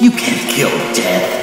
You can't kill death.